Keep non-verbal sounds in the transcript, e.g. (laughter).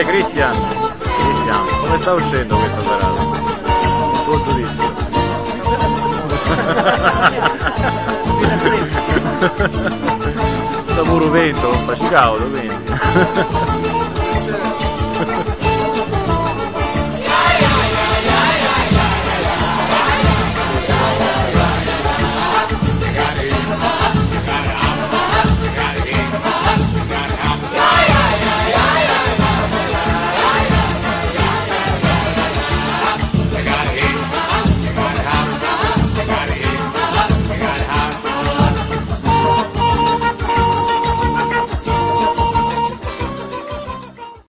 Eh Cristian, Cristian, come sta uscendo questa serata? Molto giudizio. (laughs) Sta pure vento, fa caldo quindi.